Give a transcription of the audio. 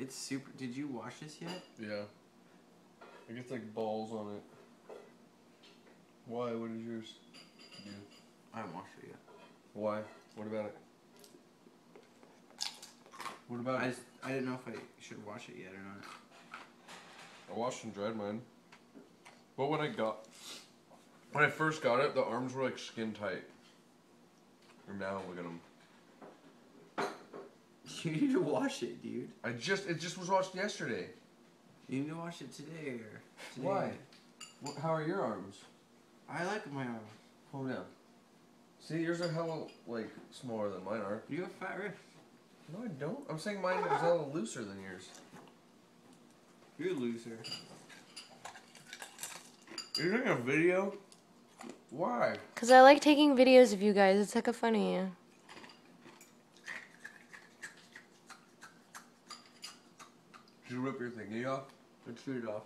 it's super. Did you wash this yet? Yeah. I gets like balls on it. Why? What is yours? Do? I haven't washed it yet. Why? What about it? What about I it? just I didn't know if I should wash it yet or not. I washed and dried mine. But when I got, when I first got it, the arms were like skin tight. And now look at them. You need to wash it, dude. I just it just was washed yesterday. You need to wash it today or today. Why? What, how are your arms? I like my arm. Hold down. See, yours are hella like smaller than mine are. You have a fat wrist. No, I don't. I'm saying mine is a little looser than yours. You're a loser. You're doing a video? Why? Cause I like taking videos of you guys. It's like a funny. Did you rip your thingy off? Let's shoot it off.